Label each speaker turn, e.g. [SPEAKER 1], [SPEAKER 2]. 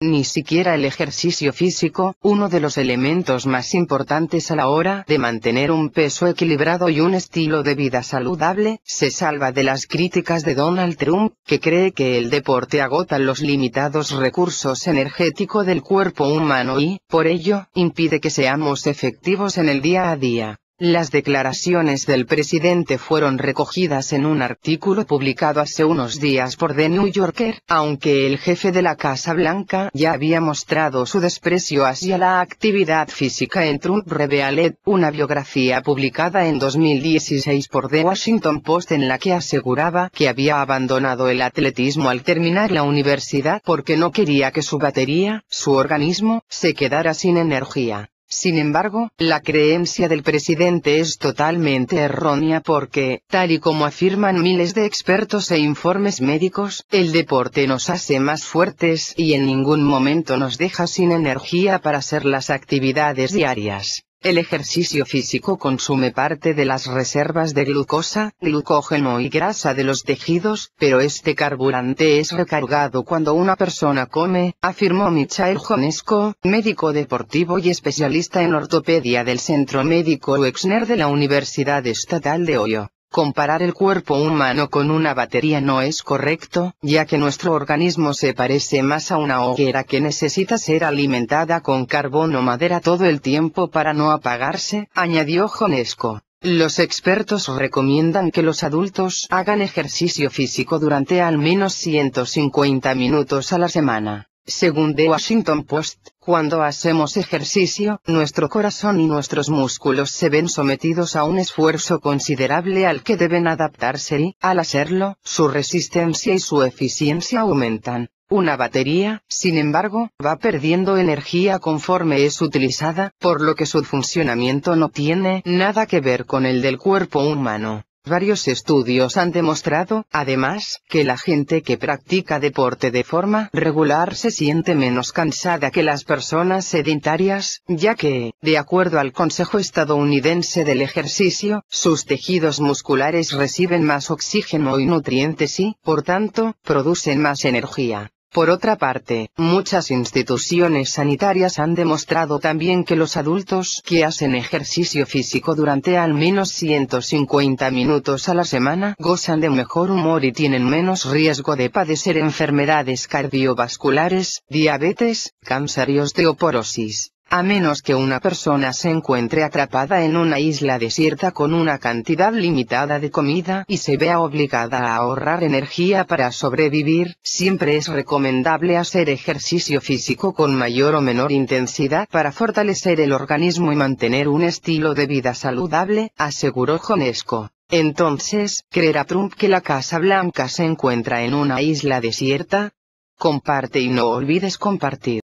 [SPEAKER 1] ni siquiera el ejercicio físico, uno de los elementos más importantes a la hora de mantener un peso equilibrado y un estilo de vida saludable, se salva de las críticas de Donald Trump, que cree que el deporte agota los limitados recursos energéticos del cuerpo humano y, por ello, impide que seamos efectivos en el día a día. Las declaraciones del presidente fueron recogidas en un artículo publicado hace unos días por The New Yorker, aunque el jefe de la Casa Blanca ya había mostrado su desprecio hacia la actividad física en Trump Revealed, una biografía publicada en 2016 por The Washington Post en la que aseguraba que había abandonado el atletismo al terminar la universidad porque no quería que su batería, su organismo, se quedara sin energía. Sin embargo, la creencia del presidente es totalmente errónea porque, tal y como afirman miles de expertos e informes médicos, el deporte nos hace más fuertes y en ningún momento nos deja sin energía para hacer las actividades diarias. El ejercicio físico consume parte de las reservas de glucosa, glucógeno y grasa de los tejidos, pero este carburante es recargado cuando una persona come, afirmó Michael Jonesco, médico deportivo y especialista en ortopedia del Centro Médico Wexner de la Universidad Estatal de Ohio. Comparar el cuerpo humano con una batería no es correcto, ya que nuestro organismo se parece más a una hoguera que necesita ser alimentada con carbón o madera todo el tiempo para no apagarse, añadió Jonesco. Los expertos recomiendan que los adultos hagan ejercicio físico durante al menos 150 minutos a la semana. Según The Washington Post, cuando hacemos ejercicio, nuestro corazón y nuestros músculos se ven sometidos a un esfuerzo considerable al que deben adaptarse y, al hacerlo, su resistencia y su eficiencia aumentan. Una batería, sin embargo, va perdiendo energía conforme es utilizada, por lo que su funcionamiento no tiene nada que ver con el del cuerpo humano. Varios estudios han demostrado, además, que la gente que practica deporte de forma regular se siente menos cansada que las personas sedentarias, ya que, de acuerdo al Consejo estadounidense del ejercicio, sus tejidos musculares reciben más oxígeno y nutrientes y, por tanto, producen más energía. Por otra parte, muchas instituciones sanitarias han demostrado también que los adultos que hacen ejercicio físico durante al menos 150 minutos a la semana gozan de mejor humor y tienen menos riesgo de padecer enfermedades cardiovasculares, diabetes, cáncer y osteoporosis. A menos que una persona se encuentre atrapada en una isla desierta con una cantidad limitada de comida y se vea obligada a ahorrar energía para sobrevivir, siempre es recomendable hacer ejercicio físico con mayor o menor intensidad para fortalecer el organismo y mantener un estilo de vida saludable, aseguró Jonesco. Entonces, ¿creerá Trump que la Casa Blanca se encuentra en una isla desierta? Comparte y no olvides compartir.